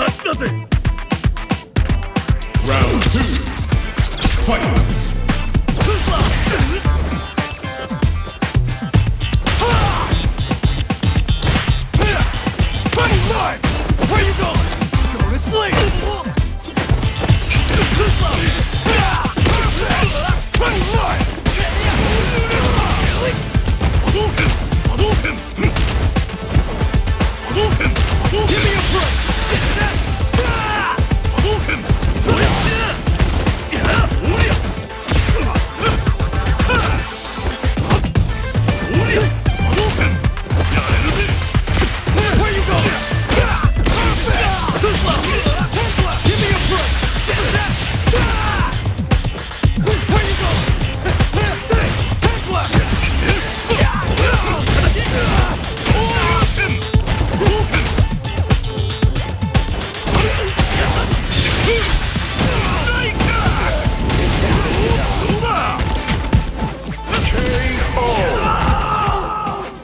勝ちだぜ Round 2 Fight!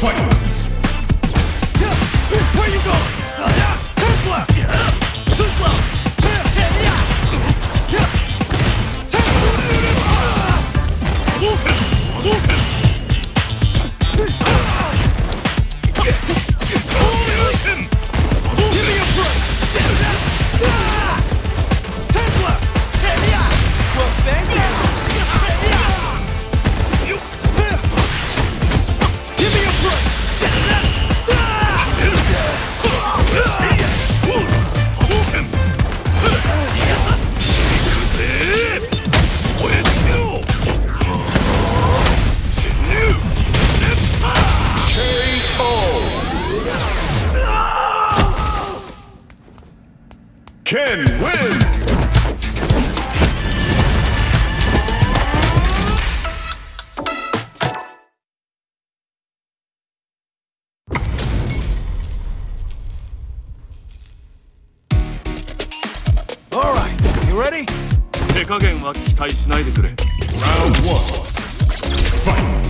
Fight! は期待しないでくれ Round 1 Fight!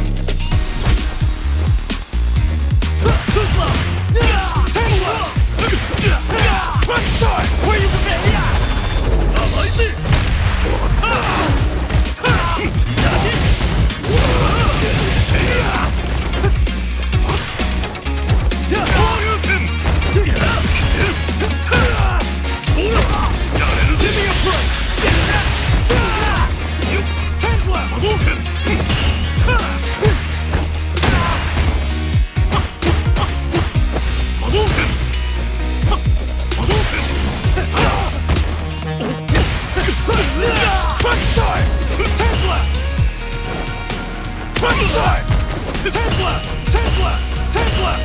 Tank left! Tank left! Tank left!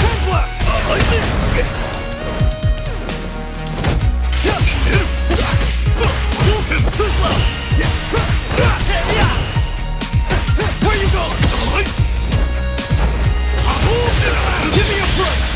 Tank left! Yeah, hit him! Boom! Hit him! Tank left! Yeah! Where you going? Give me a break!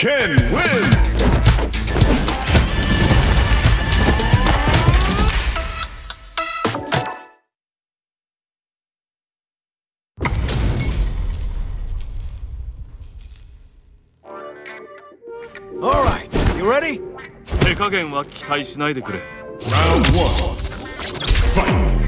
！Ken wins! All right, you ready? 手加減は期待しないでくれ Round one. Fight.